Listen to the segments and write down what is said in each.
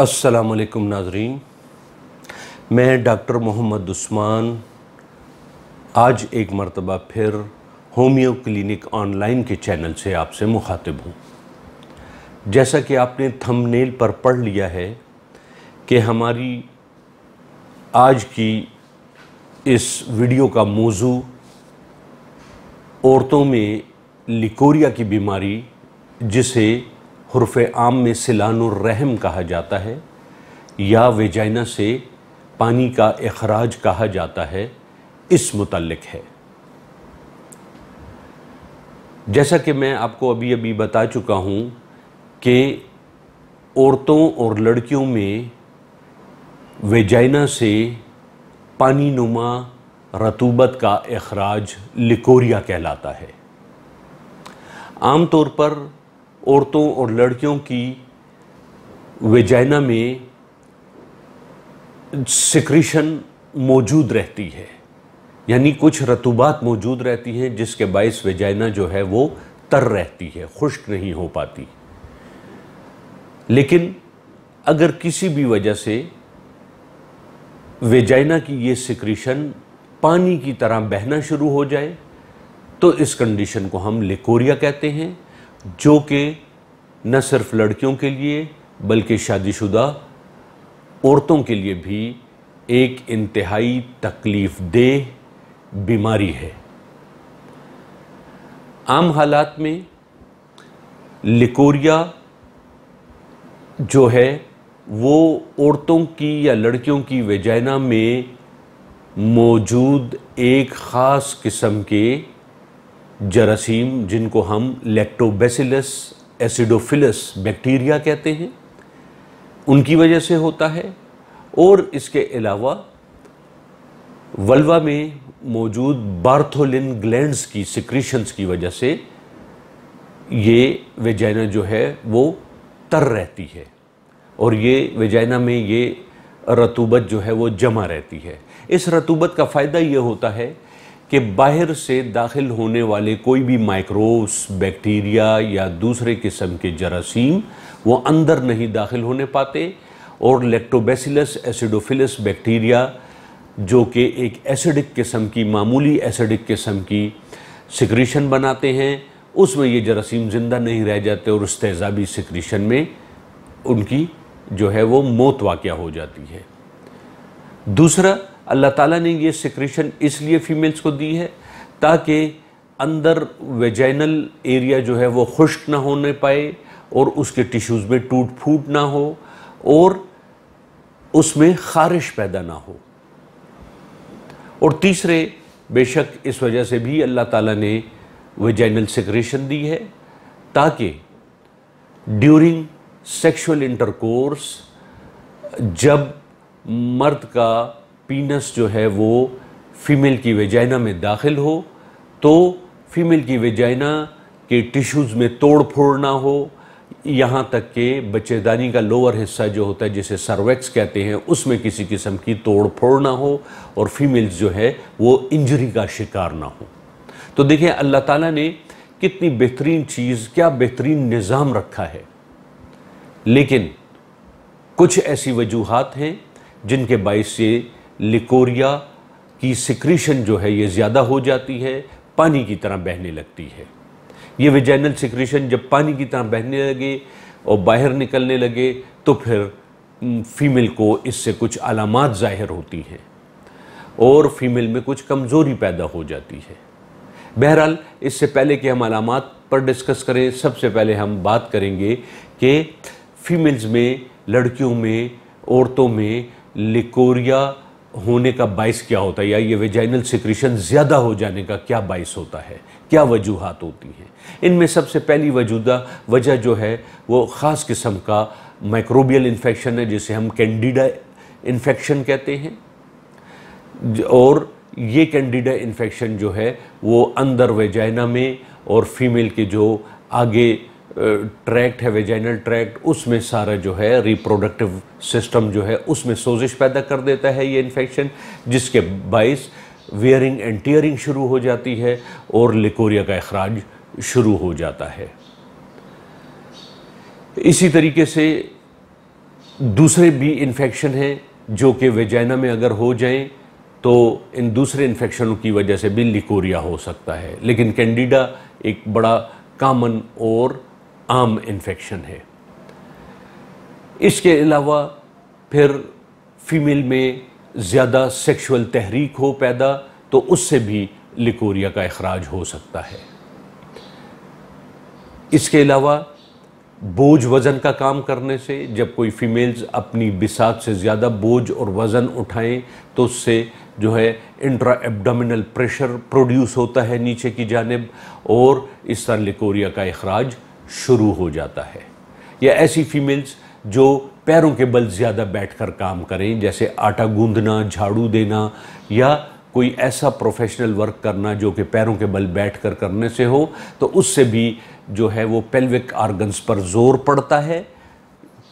असलकुम नाजरीन। मैं डॉक्टर मोहम्मद उस्मान। आज एक मरतबा फिर होम्यो क्लिनिक ऑनलाइन के चैनल से आपसे मुखातिब हूँ। जैसा कि आपने थंबनेल पर पढ़ लिया है कि हमारी आज की इस वीडियो का मौजू औरतों में लिकोरिया की बीमारी, जिसे हरूफ आम में सिलानुररहम कहा जाता है, या वेजाइना से पानी का अखराज कहा जाता है, इस मुतलक है। जैसा कि मैं आपको अभी अभी बता चुका हूँ कि औरतों और लड़कियों में वेजाइना से पानी नुमा रतूबत का अखराज लिकोरिया कहलाता है। आम तौर पर औरतों और लड़कियों की वेजाइना में सिक्रीशन मौजूद रहती है। यानी कुछ रतूबात मौजूद रहती हैं जिसके बायस वेजाइना जो है वो तर रहती है, खुश्क नहीं हो पाती। लेकिन अगर किसी भी वजह से वेजाइना की ये सिक्रीशन पानी की तरह बहना शुरू हो जाए तो इस कंडीशन को हम लिकोरिया कहते हैं। जो कि न सिर्फ़ लड़कियों के लिए, बल्कि शादीशुदा औरतों के लिए भी एक इंतहाई तकलीफ़ देह बीमारी है। आम हालात में लिकोरिया जो है, वो औरतों की या लड़कियों की वेजाइना में मौजूद एक ख़ास किस्म के जरासीम, जिनको हम लेक्टोबेसिलस एसिडोफिलस बैक्टीरिया कहते हैं, उनकी वजह से होता है। और इसके अलावा वल्वा में मौजूद बार्थोलिन ग्लैंड्स की सिक्रीशंस की वजह से ये वेजाइना जो है, वो तर रहती है। और ये वेजाइना में ये रतूबत जो है, वो जमा रहती है। इस रतूबत का फ़ायदा ये होता है कि बाहर से दाखिल होने वाले कोई भी माइक्रोब्स, बैक्टीरिया या दूसरे किस्म के जरासीम, वो अंदर नहीं दाखिल होने पाते और लेक्टोबेसिलस एसिडोफिलस बैक्टीरिया जो कि एक एसिडिक किस्म की, मामूली एसिडिक किस्म की सिक्रीशन बनाते हैं, उसमें ये जरासीम ज़िंदा नहीं रह जाते और उस तेज़ाबी सिक्रीशन में उनकी जो है वो मौत वाक़ हो जाती है। दूसरा अल्लाह ताला ने ये सिक्रेशन इसलिए फीमेल्स को दी है ताकि अंदर वेजाइनल एरिया जो है वो खुश्क ना होने पाए और उसके टिश्यूज़ में टूट फूट ना हो और उसमें खारिश पैदा ना हो। और तीसरे, बेशक इस वजह से भी अल्लाह ताला ने वेजाइनल सिक्रेशन दी है ताकि ड्यूरिंग सेक्सुअल इंटरकोर्स जब मर्द का पीनस जो है वो फीमेल की वेजाइना में दाखिल हो तो फीमेल की वेजाइना के टिश्यूज़ में तोड़ फोड़ ना हो। यहाँ तक कि बच्चेदानी का लोअर हिस्सा जो होता है, जिसे सर्वेक्स कहते हैं, उसमें किसी किस्म की तोड़ फोड़ ना हो और फीमेल्स जो है वो इंजरी का शिकार ना हो। तो देखिए, अल्लाह ताला ने कितनी बेहतरीन चीज़, क्या बेहतरीन निज़ाम रखा है। लेकिन कुछ ऐसी वजूहत हैं जिनके बायस से लिकोरिया की सिक्रीशन जो है, ये ज़्यादा हो जाती है, पानी की तरह बहने लगती है। ये विजैनल सिक्रीशन जब पानी की तरह बहने लगे और बाहर निकलने लगे तो फिर फीमेल को इससे कुछ अलामत ज़ाहिर होती हैं और फीमेल में कुछ कमज़ोरी पैदा हो जाती है। बहरहाल, इससे पहले कि हम अलामत पर डिस्कस करें, सबसे पहले हम बात करेंगे कि फीमेल्स में, लड़कियों में, औरतों में, लिकोरिया होने का बाइस क्या होता है या ये वेजाइनल सिक्रीशन ज़्यादा हो जाने का क्या बाइस होता है? क्या वजूहत होती हैं? इनमें सबसे पहली वजूदा, वजह जो है, वो ख़ास किस्म का माइक्रोबियल इन्फेक्शन है, जिसे हम कैंडिडा इन्फेक्शन कहते हैं। और ये कैंडिडा इन्फेक्शन जो है, वो अंदर वेजाइना में और फीमेल के जो आगे ट्रैक्ट है वेजाइनल ट्रैक्ट उसमें सारा जो है रिप्रोडक्टिव सिस्टम जो है, उसमें सोजिश पैदा कर देता है ये इन्फेक्शन जिसके बाइस वियरिंग एंड टीयरिंग शुरू हो जाती है और लिकोरिया का अखराज शुरू हो जाता है। इसी तरीके से दूसरे भी इन्फेक्शन हैं जो कि वेजाइना में अगर हो जाएँ तो इन दूसरे इन्फेक्शनों की वजह से भी लिकोरिया हो सकता है। लेकिन कैंडिडा एक बड़ा कामन और आम इन्फेक्शन है। इसके अलावा फिर फीमेल में ज़्यादा सेक्सुअल तहरीक हो पैदा तो उससे भी लिकोरिया का अखराज हो सकता है। इसके अलावा बोझ वज़न का काम करने से, जब कोई फीमेल्स अपनी बिसात से ज़्यादा बोझ और वज़न उठाएँ तो उससे जो है इंट्रा एब्डोमिनल प्रेशर प्रोड्यूस होता है नीचे की जानब, और इस तरह लिकोरिया का अखराज शुरू हो जाता है। या ऐसी फीमेल्स जो पैरों के बल ज़्यादा बैठकर काम करें, जैसे आटा गूंदना, झाड़ू देना, या कोई ऐसा प्रोफेशनल वर्क करना जो कि पैरों के बल बैठकर करने से हो तो उससे भी जो है वो पेल्विक आर्गन्स पर ज़ोर पड़ता है।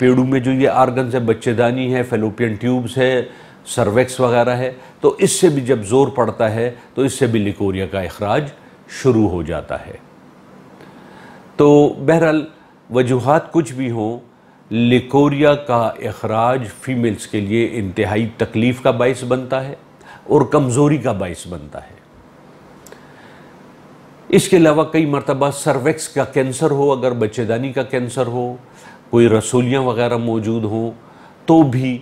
पेड़ू में जो ये आर्गन्स है, बच्चेदानी है फेलोपियन ट्यूब्स है सर्वेक्स वगैरह है तो इससे भी जब ज़ोर पड़ता है तो इससे भी लिकोरिया का अखराज शुरू हो जाता है। तो बहरहाल वजूहत कुछ भी हों, लिकोरिया का अखराज फीमेल्स के लिए इंतहाई तकलीफ़ का बायस बनता है और कमज़ोरी का बायस बनता है। इसके अलावा कई मरतबा सर्वेक्स का कैंसर हो, अगर बच्चेदानी का कैंसर हो, कोई रसोलियाँ वगैरह मौजूद हों तो भी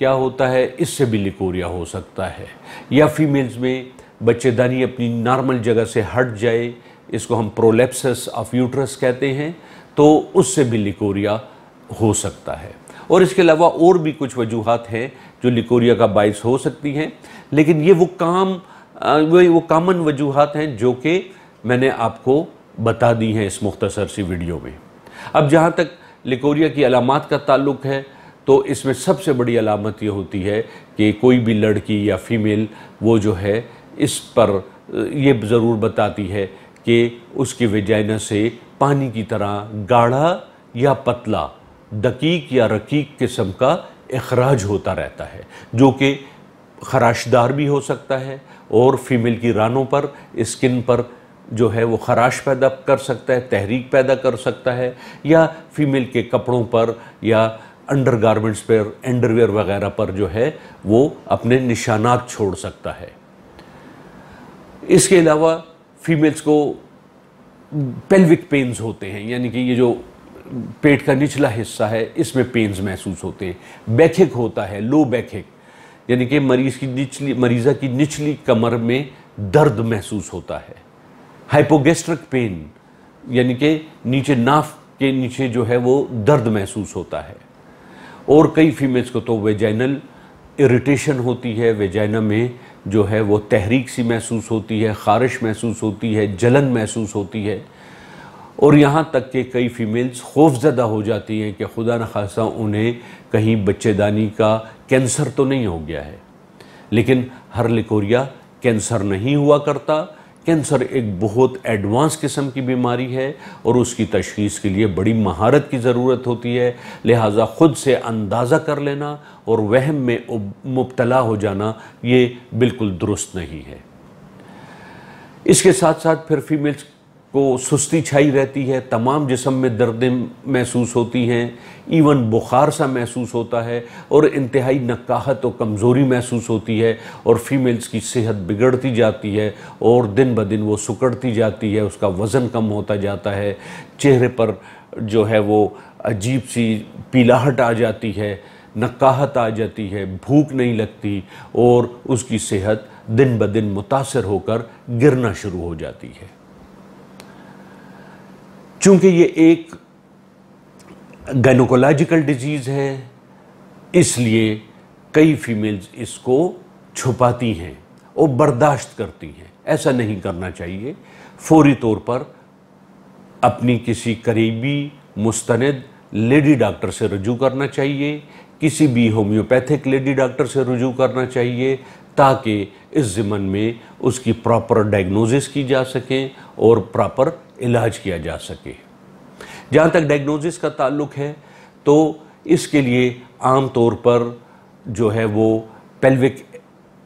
क्या होता है, इससे भी लिकोरिया हो सकता है। या फीमेल्स में बच्चेदानी अपनी नॉर्मल जगह से हट जाए इसको हम प्रोलेप्सिस ऑफ़ यूट्रस कहते हैं तो उससे भी लिकोरिया हो सकता है। और इसके अलावा और भी कुछ वजूहत हैं जो लिकोरिया का बायस हो सकती हैं, लेकिन ये वो काम वो वो कामन वजूहत हैं जो कि मैंने आपको बता दी हैं इस मुख्तसर सी वीडियो में। अब जहाँ तक लिकोरिया की अलामत का ताल्लुक है तो इसमें सबसे बड़ी अलामत ये होती है कि कोई भी लड़की या फीमेल वो जो है, इस पर ये ज़रूर बताती है कि उसकी वजाइना से पानी की तरह गाढ़ा या पतला, दकीक या रकीक किस्म का अखराज होता रहता है, जो कि खराशदार भी हो सकता है और फीमेल की रानों पर, स्किन पर जो है वो खराश पैदा कर सकता है, तहरीक पैदा कर सकता है, या फीमेल के कपड़ों पर या अंडर गारमेंट्स पर, अंडरवेयर वगैरह पर जो है वो अपने निशानात छोड़ सकता है। इसके अलावा फीमेल्स को पेल्विक पेन्स होते हैं, यानी कि ये जो पेट का निचला हिस्सा है, इसमें पेन्स महसूस होते हैं। बैखिक होता है लो बैखिक, यानी कि मरीज़ की निचली, मरीज़ा की निचली कमर में दर्द महसूस होता है। हाइपोगेस्ट्रिक पेन यानी कि नीचे नाफ के नीचे जो है वो दर्द महसूस होता है। और कई फीमेल्स को तो वेजाइनल इरिटेशन होती है वेजाइना में जो है वो तहरीक सी महसूस होती है, ख़ारिश महसूस होती है, जलन महसूस होती है। और यहाँ तक कि कई फीमेल्स खौफजदा हो जाती हैं कि खुदा न खासा उन्हें कहीं बच्चेदानी का कैंसर तो नहीं हो गया है। लेकिन हर लिकोरिया कैंसर नहीं हुआ करता कैंसर एक बहुत एडवांस किस्म की बीमारी है और उसकी तशखीस के लिए बड़ी महारत की ज़रूरत होती है। लिहाजा ख़ुद से अंदाज़ा कर लेना और वहम में मुबतला हो जाना, ये बिल्कुल दुरुस्त नहीं है। इसके साथ साथ फिर फीमेल्स को सुस्ती छाई रहती है, तमाम जिसम में दर्दें महसूस होती हैं इवन बुखार सा महसूस होता है और इंतहाई नकाहत और कमज़ोरी महसूस होती है और फीमेल्स की सेहत बिगड़ती जाती है और दिन ब दिन वो सुकड़ती जाती है, उसका वज़न कम होता जाता है, चेहरे पर जो है वो अजीब सी पीलाहट आ जाती है, नकाहत आ जाती है, भूख नहीं लगती और उसकी सेहत दिन ब दिन मुतासर होकर गिरना शुरू हो जाती है। चूँकि ये एक गायनोकोलॉजिकल डिज़ीज़ है, इसलिए कई फीमेल्स इसको छुपाती हैं और बर्दाश्त करती हैं। ऐसा नहीं करना चाहिए। फौरी तौर पर अपनी किसी करीबी मुस्तनद लेडी डॉक्टर से रजू करना चाहिए, किसी भी होम्योपैथिक लेडी डॉक्टर से रजू करना चाहिए, ताकि इस ज़मन में उसकी प्रॉपर डायग्नोसिस की जा सके और प्रॉपर इलाज किया जा सके। जहाँ तक डायग्नोसिस का ताल्लुक है तो इसके लिए आम तौर पर जो है वो पेल्विक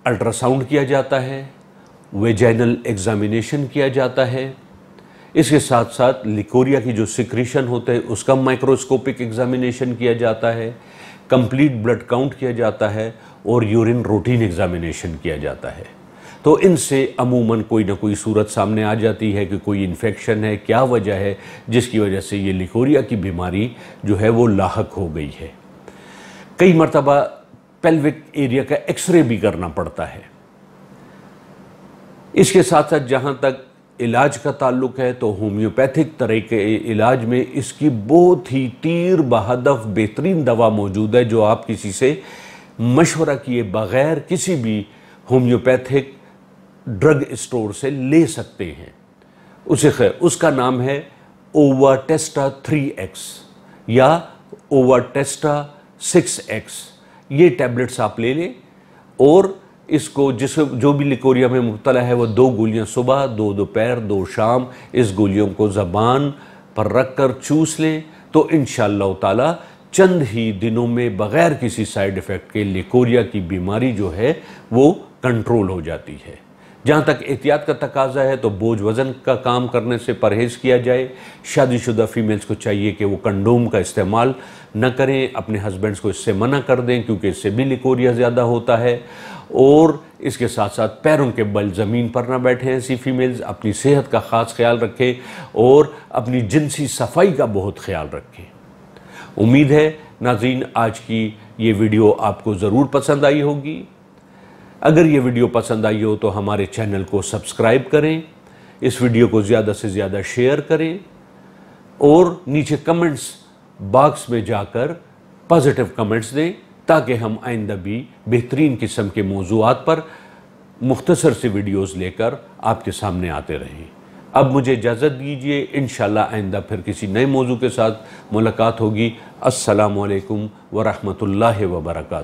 अल्ट्रासाउंड किया जाता है वेजाइनल एग्जामिनेशन किया जाता है। इसके साथ साथ लिकोरिया की जो सिक्रीशन होता है, उसका माइक्रोस्कोपिक एग्जामिनेशन किया जाता है कंप्लीट ब्लड काउंट किया जाता है, और यूरिन रूटीन एग्जामिनेशन किया जाता है। तो इनसे अमूमन कोई ना कोई सूरत सामने आ जाती है कि कोई इन्फेक्शन है, क्या वजह है, जिसकी वजह से ये लिकोरिया की बीमारी जो है वो लाक हो गई है। कई मरतबा पेल्विक एरिया का एक्सरे भी करना पड़ता है। इसके साथ साथ जहाँ तक इलाज का ताल्लुक है तो होम्योपैथिक तरह के इलाज में इसकी बहुत ही तीर बहदफ बेहतरीन दवा मौजूद है, जो आप किसी से मशवरा किए बगैर किसी भी होम्योपैथिक ड्रग स्टोर से ले सकते हैं। उसे खैर, उसका नाम है ओवाटेस्टा थ्री एक्स या ओवाटेस्टा सिक्स एक्स। ये टैबलेट्स आप ले लें और इसको जिस, जो भी लिकोरिया में मुबतला है, वो दो गोलियाँ सुबह, दो दोपहर, दो शाम, इस गोलियों को ज़बान पर रख कर चूस लें। तो इन ताला चंद ही दिनों में बग़ैर किसी साइड इफ़ेक्ट के लिकोरिया की बीमारी जो है, वो कंट्रोल हो जाती है। जहाँ तक एहतियात का तकाजा है तो बोझ वज़न का काम करने से परहेज़ किया जाए। शादीशुदा फीमेल्स को चाहिए कि वो कंडोम का इस्तेमाल न करें। अपने हस्बैंड्स को इससे मना कर दें, क्योंकि इससे भी लिकोरिया ज़्यादा होता है। और इसके साथ साथ पैरों के बल ज़मीन पर ना बैठें ऐसी फीमेल्स। अपनी सेहत का ख़ास ख्याल रखें और अपनी जिनसी सफ़ाई का बहुत ख्याल रखें। उम्मीद है नाजीन आज की ये वीडियो आपको ज़रूर पसंद आई होगी। अगर ये वीडियो पसंद आई हो तो हमारे चैनल को सब्सक्राइब करें, इस वीडियो को ज़्यादा से ज़्यादा शेयर करें और नीचे कमेंट्स बॉक्स में जाकर पॉजिटिव कमेंट्स दें ताकि हम आइंदा भी बेहतरीन किस्म के मौजूद पर मुख्तसर से वीडियोस लेकर आपके सामने आते रहें। अब मुझे इजाज़त दीजिए इन आइंदा फिर किसी नए मौजू के साथ मुलाकात होगी। असलकम वरहमल वर्का